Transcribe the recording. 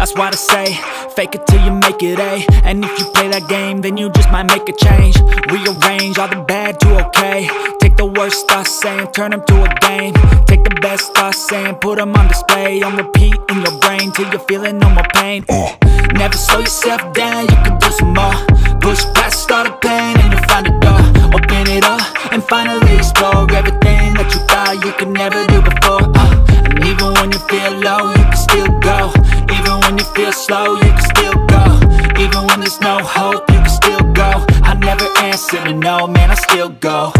Uh, That's why I say, fake it till you make it A. And if you play that game, then you just might make a change. Rearrange all the bad to okay. Take the worst thoughts saying, turn them to a game. Take the best thoughts saying, put them on display. On repeat in your brain till you're feeling no more pain. Never slow yourself down, you can do some more. Push past all the pain and you'll find a door. Open it up and finally explore everything that you thought you could never do before. Go,